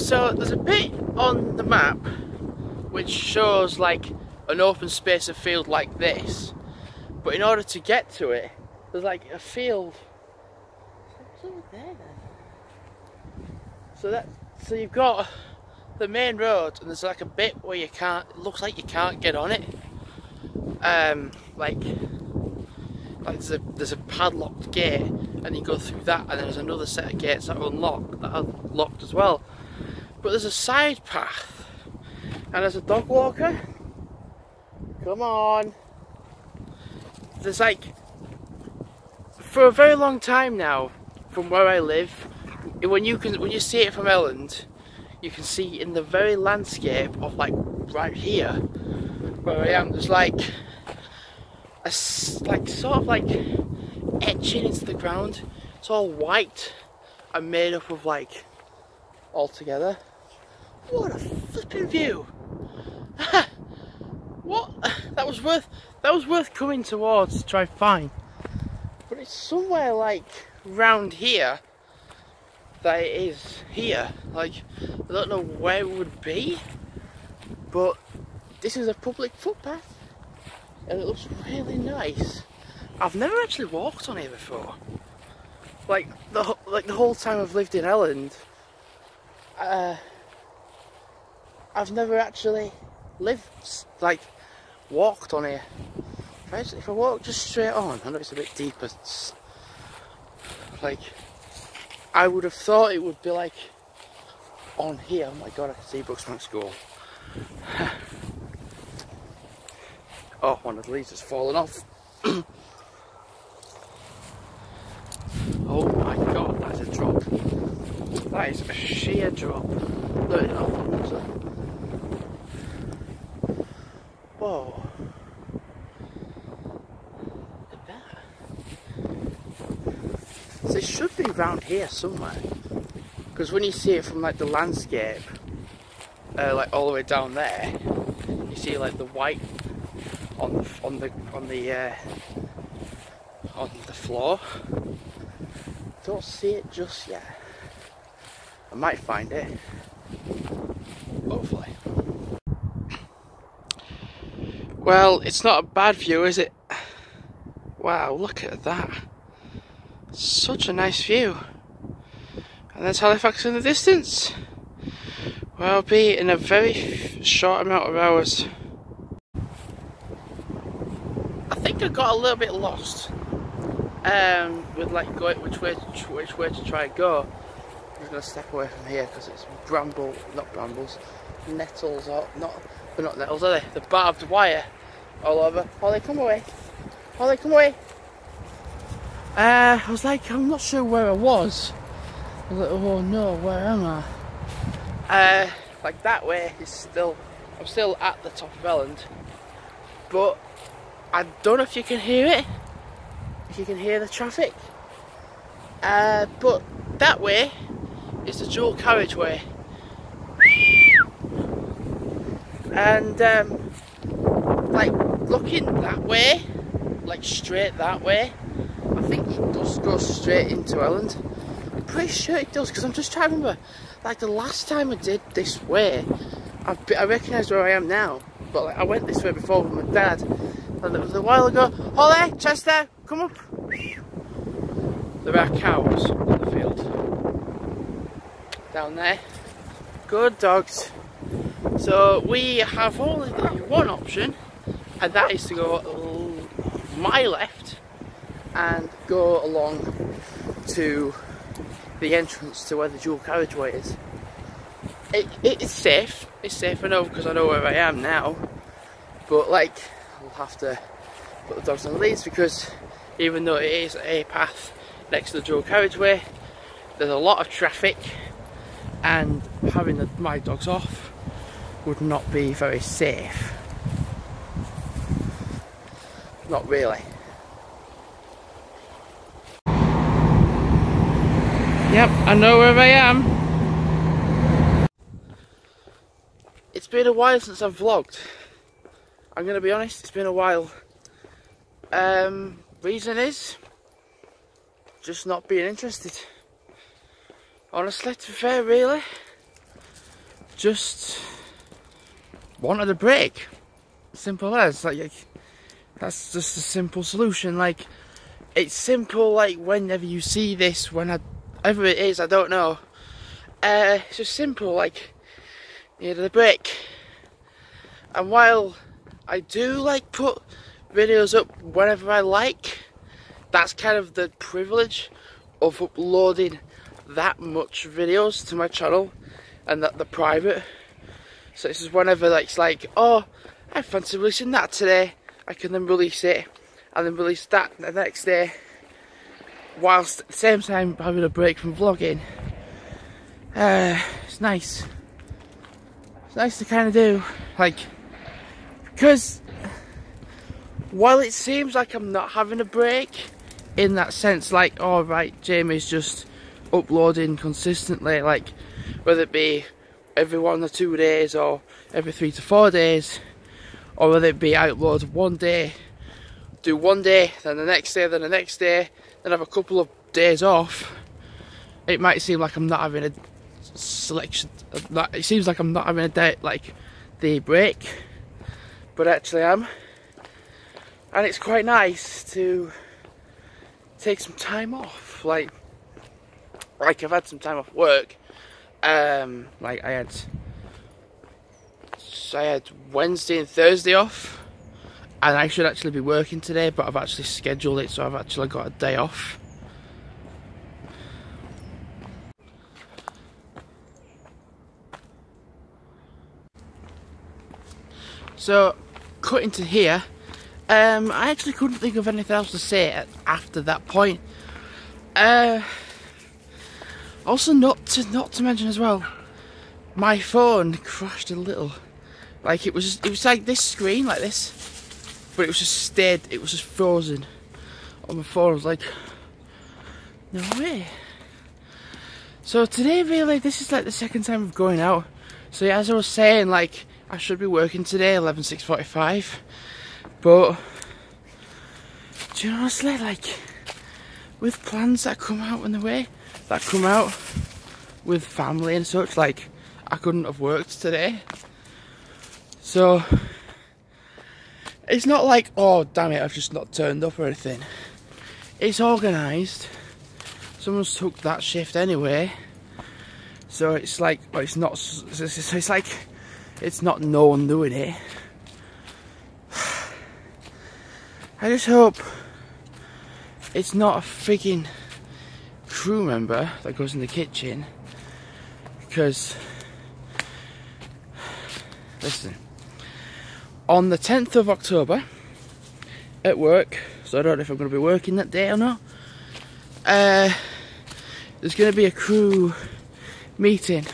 So there's a bit on the map which shows like an open space of field like this, but in order to get to it, there's like a field. So that so you've got the main road and there's like a bit where you can't. It looks like you can't get on it. Um, like like there's a there's a padlocked gate and you go through that and then there's another set of gates that are unlocked that are locked as well. But there's a side path and there's a dog walker. Come on. There's like for a very long time now, from where I live, when you can when you see it from Elland, you can see in the very landscape of like right here where I am, there's like a like sort of like etching into the ground. It's all white and made up of like all together. What a flipping view! what? That was worth that was worth coming towards to try find. But it's somewhere like round here that it is here. Like I don't know where it would be, but this is a public footpath and it looks really nice. I've never actually walked on here before. Like the like the whole time I've lived in Elland, uh, I've never actually lived like walked on here. If I, if I walk just straight on, I know it's a bit deeper. like I would have thought it would be like on here. Oh my god, I can see Brooksbank School. oh, one of the leaves has fallen off. oh my god, that's a drop. That is a sheer drop. No, no, Whoa. Look at that. It should be around here somewhere. Because when you see it from like the landscape, uh, like all the way down there, you see like the white on the on the on the uh, on the floor. Don't see it just yet. I might find it. Hopefully. Well, it's not a bad view, is it? Wow, look at that. Such a nice view. And there's Halifax in the distance. Well, I'll be in a very short amount of hours. I think I got a little bit lost um, with like going which way to, which way to try and go. I'm gonna step away from here because it's bramble, not brambles, nettles or not, they're not nettles, are they? The barbed wire all over. Holly, come away. Holly, come away. Uh, I was like, I'm not sure where I was. I was like, oh no, where am I? Uh, like that way is still, I'm still at the top of Elland, but I don't know if you can hear it, if you can hear the traffic. Uh, but that way is the dual carriageway. And um, like looking that way, like straight that way, I think it does go straight into Elland. I'm pretty sure it does because I'm just trying to remember, like the last time I did this way, I, I recognise where I am now, but like, I went this way before with my dad, and it was a while ago. Holly, Chester, come up. There are cows in the field down there. Good dogs. So we have only one option, and that is to go my left and go along to the entrance to where the dual carriageway is. It, it's safe, it's safe enough because I know where I am now, but like, I'll have to put the dogs on leads because even though it is a path next to the dual carriageway, there's a lot of traffic and having the, my dogs off would not be very safe. Not really. Yep, I know where I am. It's been a while since I've vlogged. I'm gonna be honest, it's been a while. Um, reason is just not being interested. Honestly, to be fair, really. just wanted a break. Simple as like that's just a simple solution. Like it's simple. Like whenever you see this, whenever it is, I don't know. Uh, it's just simple. Like needed a break. And while I do like put videos up whenever I like, that's kind of the privilege of uploading that much videos to my channel and that they're private. So this is whenever like, it's like, oh, I fancy releasing that today. I can then release it and then release that the next day whilst at the same time having a break from vlogging. Uh, it's nice. It's nice to kind of do, like, because while it seems like I'm not having a break, in that sense, like, oh right, Jamie's just uploading consistently, like, whether it be every one or two days or every three to four days, or whether it be upload one day, do one day, then the next day, then the next day, then have a couple of days off, it might seem like I'm not having a selection. It seems like I'm not having a day like the break, but actually I'm, and it's quite nice to take some time off. Like, like I've had some time off work. Um, like I had, I had Wednesday and Thursday off, and I should actually be working today, but I've actually scheduled it, so I've actually got a day off. So, cutting to here, um, I actually couldn't think of anything else to say after that point. Uh, also, not to not to mention as well, my phone crashed a little. Like it was, it was like this screen, like this, but it was just stayed. It was just frozen on my phone. I was like, no way. So today, really, this is like the second time of going out. So yeah, as I was saying, like I should be working today, 11.6.45, but do you know honestly, like, with plans that come out in the way, that come out with family and such, like, I couldn't have worked today. So, it's not like, oh, damn it, I've just not turned up or anything. It's organised. Someone's took that shift anyway. So it's like, well, it's not, it's, it's like, it's not no one doing it. I just hope it's not a freaking crew member that goes in the kitchen because listen on the 10th of October at work so I don't know if I'm going to be working that day or not uh, there's going to be a crew meeting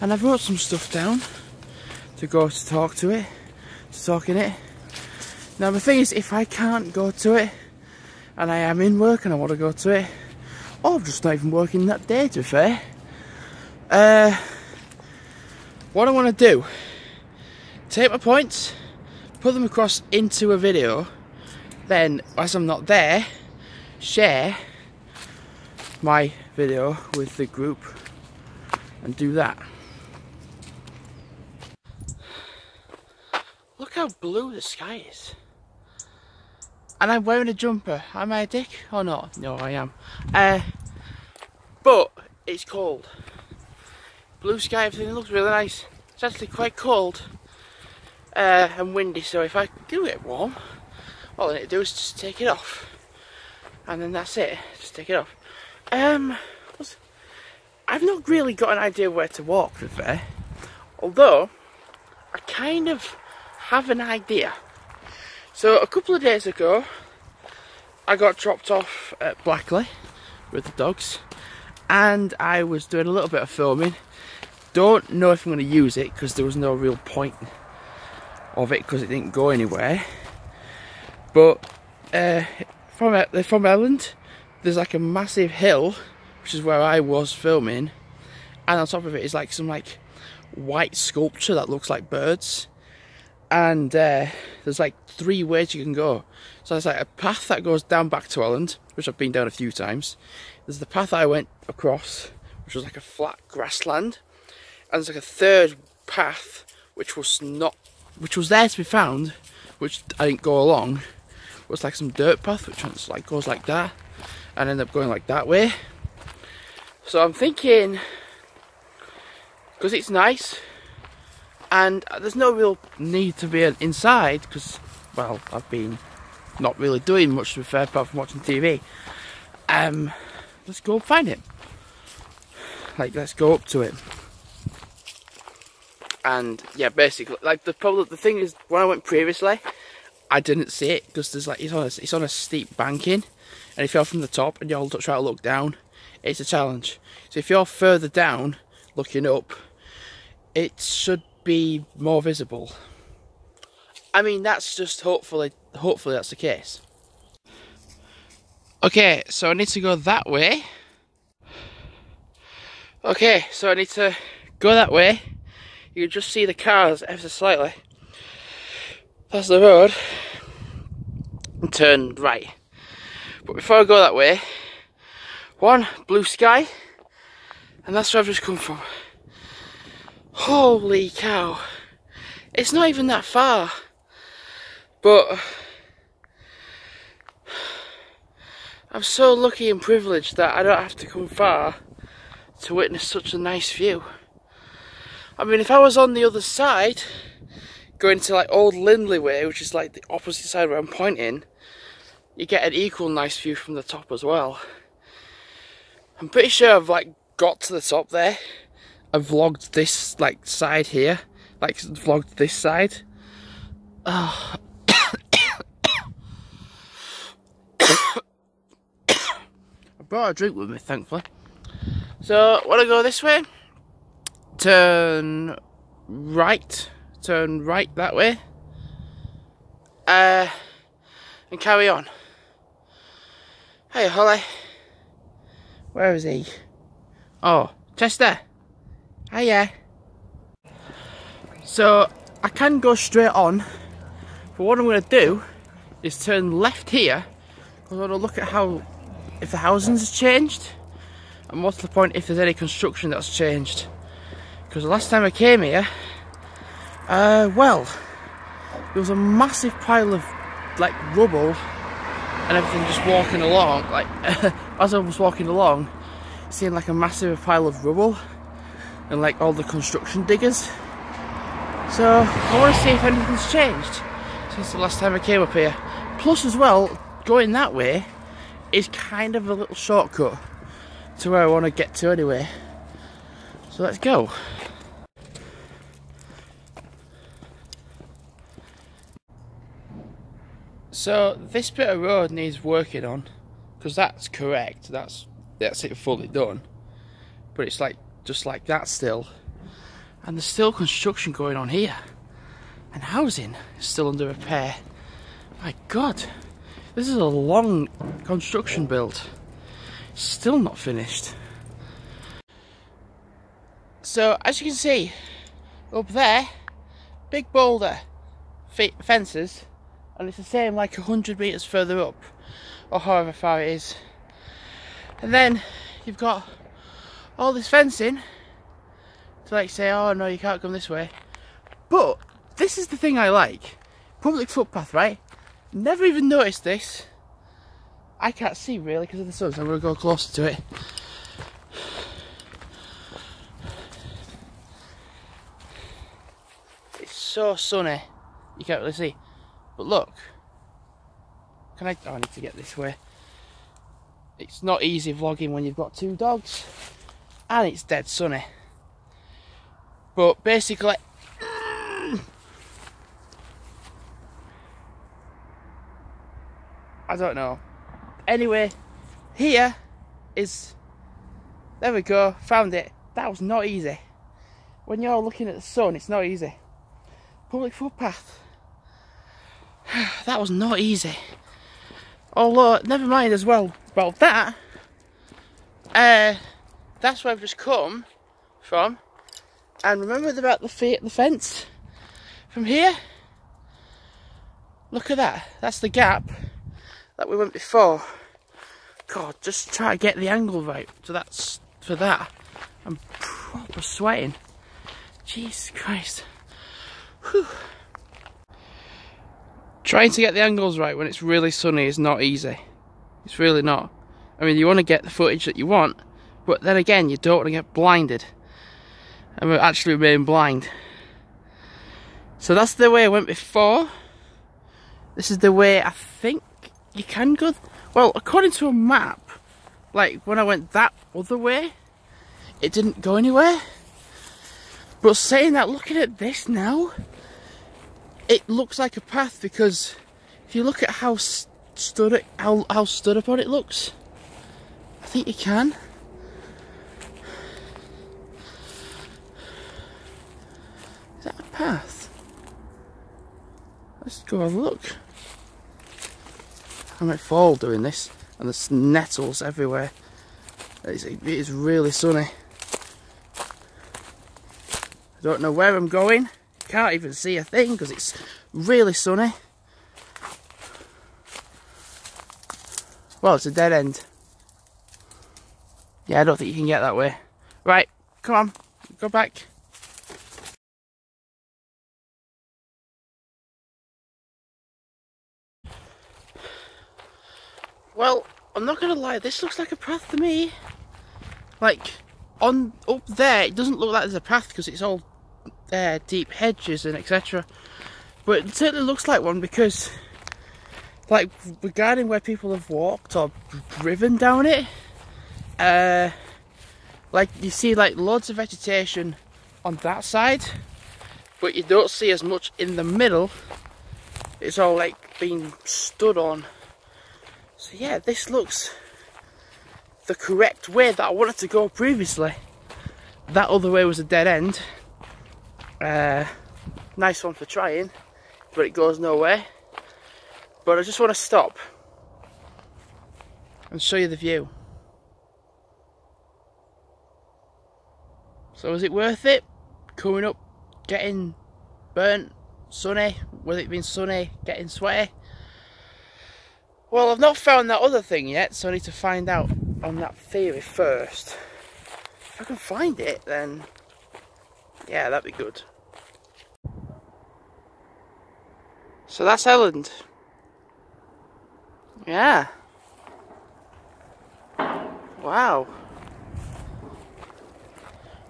and I've wrote some stuff down to go to talk to it, to talk in it. Now the thing is, if I can't go to it, and I am in work and I want to go to it, or I'm just not even working that day to be fair, uh, what I want to do, take my points, put them across into a video, then as I'm not there, share my video with the group and do that. Look how blue the sky is. And I'm wearing a jumper. Am I a dick or not? No, I am. Uh, but it's cold. Blue sky, everything looks really nice. It's actually quite cold uh, and windy, so if I do get warm, all I need to do is just take it off. And then that's it, just take it off. Um, I've not really got an idea where to walk, to fair. Although, I kind of have an idea. So a couple of days ago, I got dropped off at Blackley with the dogs, and I was doing a little bit of filming. Don't know if I'm going to use it because there was no real point of it because it didn't go anywhere. But uh, from from Elland, there's like a massive hill, which is where I was filming, and on top of it is like some like white sculpture that looks like birds and uh, there's like three ways you can go. So there's like a path that goes down back to Elland, which I've been down a few times. There's the path I went across, which was like a flat grassland, And there's like a third path, which was not, which was there to be found, which I didn't go along. It was like some dirt path, which was like goes like that, and end up going like that way. So I'm thinking, because it's nice, and there's no real need to be inside, because, well, I've been not really doing much to be fair, apart from watching TV. Um, let's go find him. Like, let's go up to it. And yeah, basically, like the problem, the thing is, when I went previously, I didn't see it because there's like it's on a, it's on a steep banking, and if you're from the top and you're trying to look down, it's a challenge. So if you're further down, looking up, it should be more visible. I mean, that's just hopefully, hopefully that's the case. Okay, so I need to go that way. Okay, so I need to go that way. You just see the cars ever so slightly. That's the road. And turn right. But before I go that way, one, blue sky. And that's where I've just come from. Holy cow. It's not even that far. But I'm so lucky and privileged that I don't have to come far to witness such a nice view. I mean, if I was on the other side, going to like Old Lindley Way, which is like the opposite side where I'm pointing, you get an equal nice view from the top as well. I'm pretty sure I've like got to the top there. I've vlogged this like side here, like vlogged this side. Oh. I brought a drink with me, thankfully. So, want to go this way? Turn right. Turn right that way. Uh, and carry on. Hey, Holly. Where is he? Oh, Chester. Hiya. So, I can go straight on. But what I'm going to do is turn left here. because I want to look at how, if the housings changed. And what's the point if there's any construction that's changed. Because the last time I came here, uh, well, there was a massive pile of like rubble and everything just walking along. Like as I was walking along, seeing like a massive pile of rubble and like all the construction diggers. So I want to see if anything's changed since the last time I came up here. Plus, as well, going that way is kind of a little shortcut to where I want to get to anyway. So let's go. So this bit of road needs working on because that's correct. That's that's it fully done. But it's like just like that still. And there's still construction going on here. And housing is still under repair. My god. This is a long construction build. Still not finished. So as you can see, up there, big boulder fences and it's the same like 100 metres further up or however far it is. And then you've got all this fencing to like say oh no you can't come this way. But this is the thing I like. Public footpath right? Never even noticed this. I can't see really because of the sun so I'm going to go closer to it. It's so sunny you can't really see but look, can I, oh, I need to get this way. It's not easy vlogging when you've got two dogs and it's dead sunny. But basically, I don't know. Anyway, here is, there we go, found it. That was not easy. When you're looking at the sun, it's not easy. Public footpath. that was not easy. Although, never mind as well about that. Uh, that's where I've just come from. And remember about the the fence from here? Look at that. That's the gap that we went before. God, just try to get the angle right. So that's for that. I'm proper sweating. Jesus Christ. Whew. Trying to get the angles right when it's really sunny is not easy. It's really not. I mean, you want to get the footage that you want, but then again, you don't want to get blinded. And we're actually remain blind. So that's the way I went before. This is the way I think you can go. Well, according to a map, like when I went that other way, it didn't go anywhere. But saying that, looking at this now, it looks like a path because if you look at how stood it, how, how stood up on it looks, I think you can. Is that a path? Let's go have a look. I might fall doing this, and there's nettles everywhere. It's, it is really sunny. I don't know where I'm going. Can't even see a thing because it's really sunny. Well, it's a dead end. Yeah, I don't think you can get that way. Right, come on, go back. Well, I'm not gonna lie, this looks like a path to me. Like, on up there, it doesn't look like there's a path because it's all uh, deep hedges and etc. But it certainly looks like one because, like, regarding where people have walked or driven down it, uh, like you see like loads of vegetation on that side, but you don't see as much in the middle. It's all like being stood on. So yeah, this looks the correct way that I wanted to go previously. That other way was a dead end. Uh, nice one for trying, but it goes nowhere. But I just want to stop and show you the view. So is it worth it? Coming up, getting burnt, sunny, with it being sunny, getting sweaty? Well, I've not found that other thing yet, so I need to find out on that theory first. If I can find it, then yeah, that'd be good. So that's Elland. Yeah. Wow.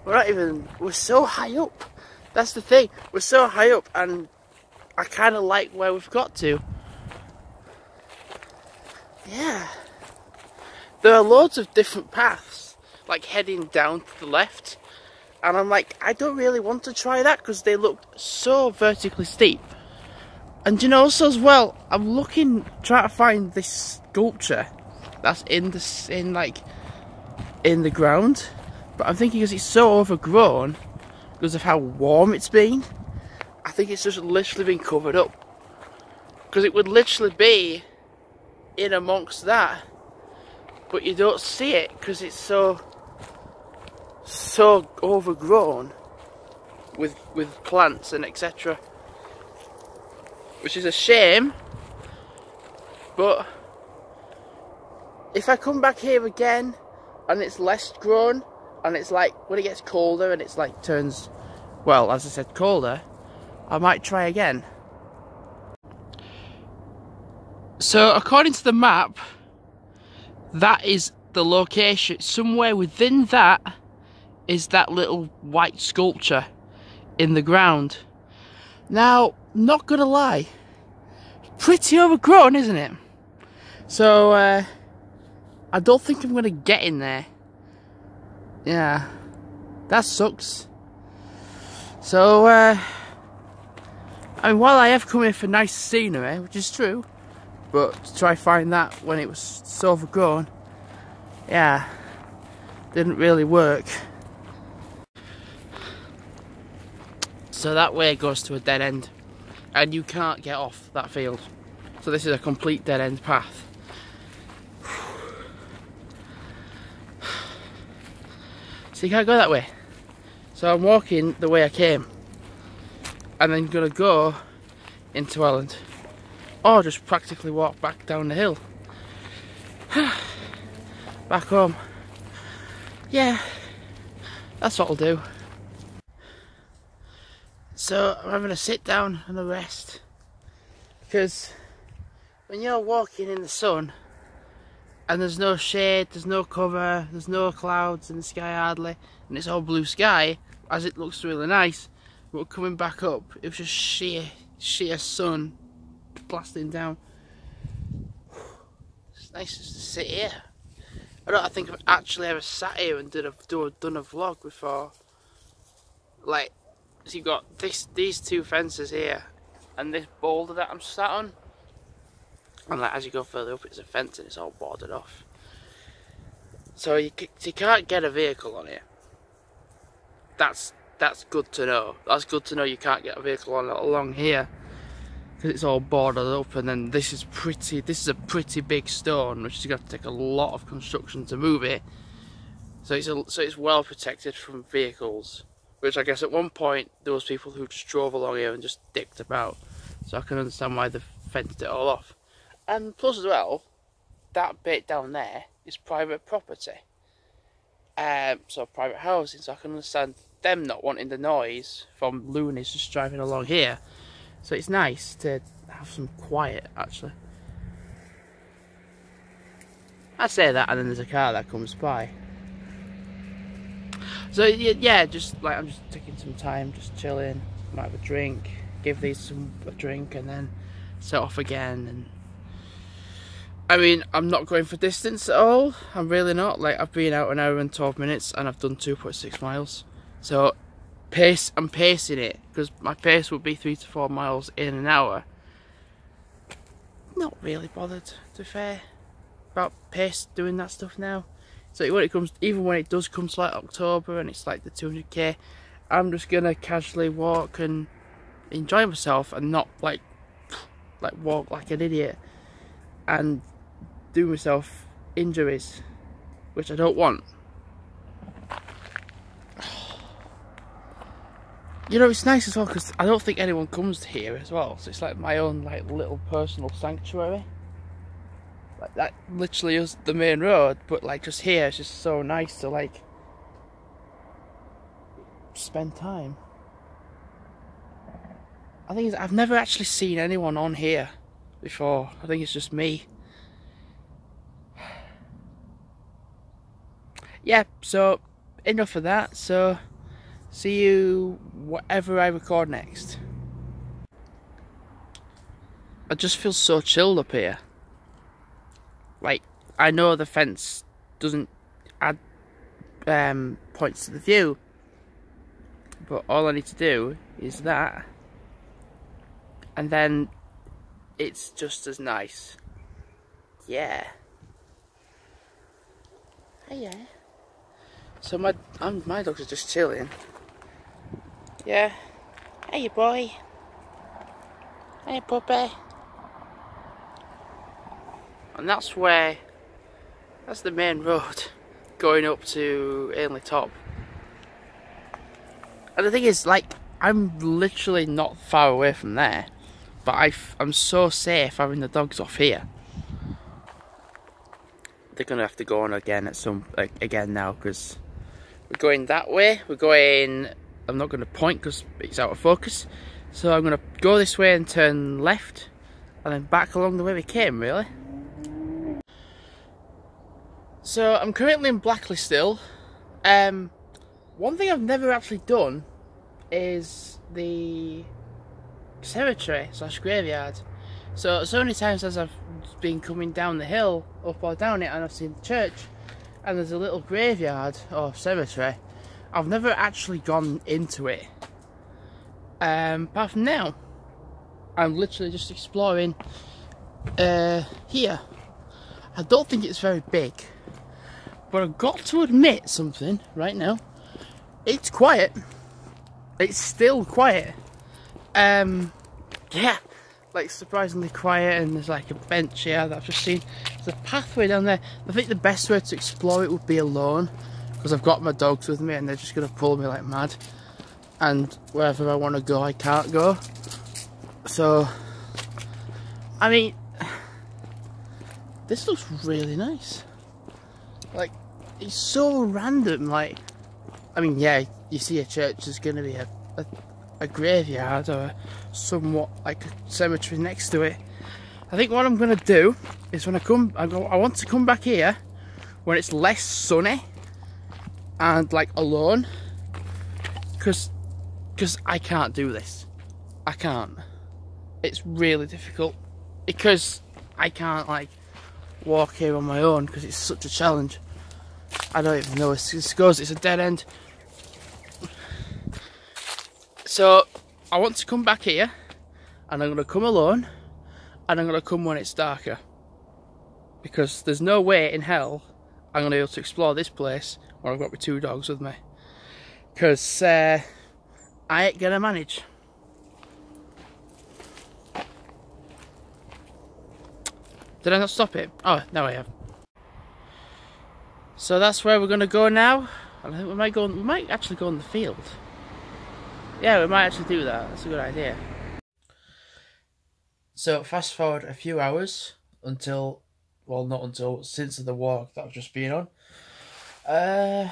We're not even, we're so high up. That's the thing, we're so high up and I kind of like where we've got to. Yeah. There are loads of different paths, like heading down to the left. And I'm like, I don't really want to try that because they look so vertically steep. And you know, also as well, I'm looking, trying to find this sculpture that's in the in like in the ground, but I'm thinking because it's so overgrown because of how warm it's been, I think it's just literally been covered up. Because it would literally be in amongst that, but you don't see it because it's so so overgrown with with plants and etc which is a shame. But if I come back here again and it's less grown and it's like when it gets colder and it's like turns, well, as I said, colder, I might try again. So according to the map, that is the location. Somewhere within that is that little white sculpture in the ground. Now, not gonna lie, pretty overgrown, isn't it? So, uh, I don't think I'm gonna get in there. Yeah, that sucks. So, uh, I mean, while I have come here for nice scenery, which is true, but to try find that when it was so overgrown, yeah, didn't really work. So that way goes to a dead end and you can't get off that field. So this is a complete dead end path. So you can't go that way. So I'm walking the way I came and then gonna go into Elland or just practically walk back down the hill. back home. Yeah, that's what I'll do. So I'm having a sit down and a rest because when you're walking in the sun and there's no shade, there's no cover, there's no clouds in the sky hardly, and it's all blue sky, as it looks really nice, but coming back up, it was just sheer, sheer sun blasting down. It's nice just to sit here. I don't think I've actually ever sat here and did a, done a vlog before. Like, so you've got this, these two fences here, and this boulder that I'm sat on. And like as you go further up, it's a fence and it's all boarded off. So you you can't get a vehicle on here. That's that's good to know. That's good to know. You can't get a vehicle on along here because it's all boarded up. And then this is pretty. This is a pretty big stone, which is going to take a lot of construction to move it. So it's a, so it's well protected from vehicles. Which I guess at one point there was people who just drove along here and just dicked about. So I can understand why they fenced it all off. And plus as well, that bit down there is private property. Um, so private housing, so I can understand them not wanting the noise from loonies just driving along here. So it's nice to have some quiet actually. I say that and then there's a car that comes by. So yeah, just like I'm just taking some time, just chilling, might have a drink, give these some a drink and then set off again and I mean, I'm not going for distance at all. I'm really not. Like, I've been out an hour and 12 minutes and I've done 2.6 miles. So, pace, I'm pacing it because my pace would be three to four miles in an hour. Not really bothered, to fair, about pace doing that stuff now. So when it comes, even when it does come to like October and it's like the 200k, I'm just gonna casually walk and enjoy myself and not like, like walk like an idiot. And do myself injuries, which I don't want. You know, it's nice as well because I don't think anyone comes here as well. So it's like my own like little personal sanctuary. Like that literally is the main road, but like just here, it's just so nice to like spend time. I think I've never actually seen anyone on here before. I think it's just me. yeah, so enough of that. So see you whatever I record next. I just feel so chilled up here. Like I know the fence doesn't add um, points to the view, but all I need to do is that, and then it's just as nice. Yeah. Hey, yeah. So my I'm, my dogs are just chilling. Yeah. Hey boy. Hey puppy. And that's where that's the main road going up to Ainley Top. And the thing is, like, I'm literally not far away from there, but i am so safe having the dogs off here. They're gonna have to go on again at some like, again now because we're going that way. We're going, I'm not to point because it's out of focus. So I'm to go this way and turn left and then back along the way we came, really. So I'm currently in Blackley still. Um, one thing I've never actually done is the cemetery slash graveyard. So so many times as I've been coming down the hill, up or down it, and I've seen the church, and there's a little graveyard or cemetery. I've never actually gone into it. Um, apart from now, I'm literally just exploring uh, here. I don't think it's very big, but I've got to admit something right now. It's quiet. It's still quiet. Um, yeah, like surprisingly quiet and there's like a bench here that I've just seen. There's a pathway down there. I think the best way to explore it would be alone because I've got my dogs with me and they're just going to pull me like mad. And wherever I want to go, I can't go. So, I mean, this looks really nice. Like, it's so random. Like, I mean, yeah, you see a church, there's going to be a, a a graveyard or somewhat like a cemetery next to it. I think what I'm going to do is when I come, I, go, I want to come back here when it's less sunny and like alone because because I can't do this. I can't. It's really difficult because I can't like walk here on my own because it's such a challenge. I don't even know it's, it goes. It's a dead end. So I want to come back here and I'm going to come alone and I'm going to come when it's darker because there's no way in hell I'm going to be able to explore this place where I've got my two dogs with me because uh, I ain't going to manage. Did I not stop it? Oh, no I have. So that's where we're going to go now. And I think we might go. We might actually go in the field. Yeah, we might actually do that. That's a good idea. So fast forward a few hours until, well, not until since the walk that I've just been on. Uh,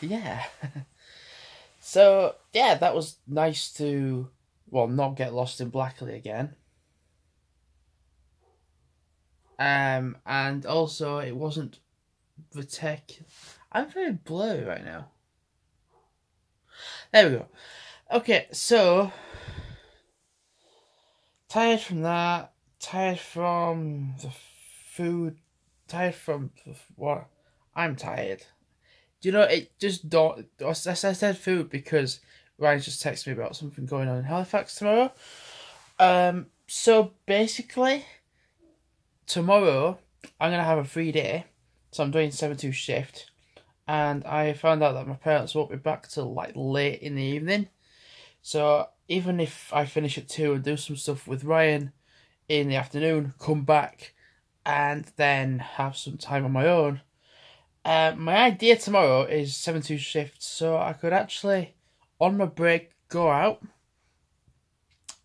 yeah. so yeah, that was nice to, well, not get lost in Blackley again. Um, and also it wasn't the tech. I'm very blurry right now. There we go. Okay, so tired from that. Tired from the food. Tired from what? I'm tired. Do you know it just don't? I said food because Ryan just texted me about something going on in Halifax tomorrow. Um. So basically, tomorrow I'm gonna have a free day. So I'm doing seven two shift and I found out that my parents won't be back till like late in the evening. So even if I finish at two and do some stuff with Ryan in the afternoon, come back and then have some time on my own. Uh, my idea tomorrow is seven two shift, so I could actually on my break go out.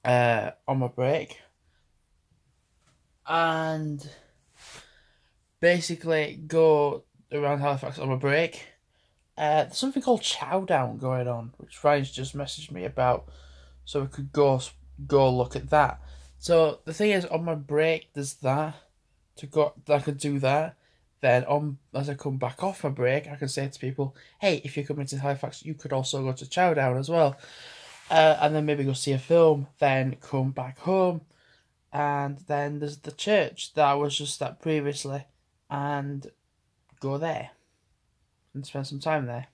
Uh, on my break and basically go around Halifax on my break. Uh, there's something called Chowdown going on, which Ryan's just messaged me about, so we could go go look at that. So the thing is, on my break, there's that to go. I could do that. Then on as I come back off my break, I can say to people, "Hey, if you're coming to Halifax, you could also go to Chowdown as well." Uh, and then maybe go see a film. Then come back home, and then there's the church that I was just at previously, and go there and spend some time there.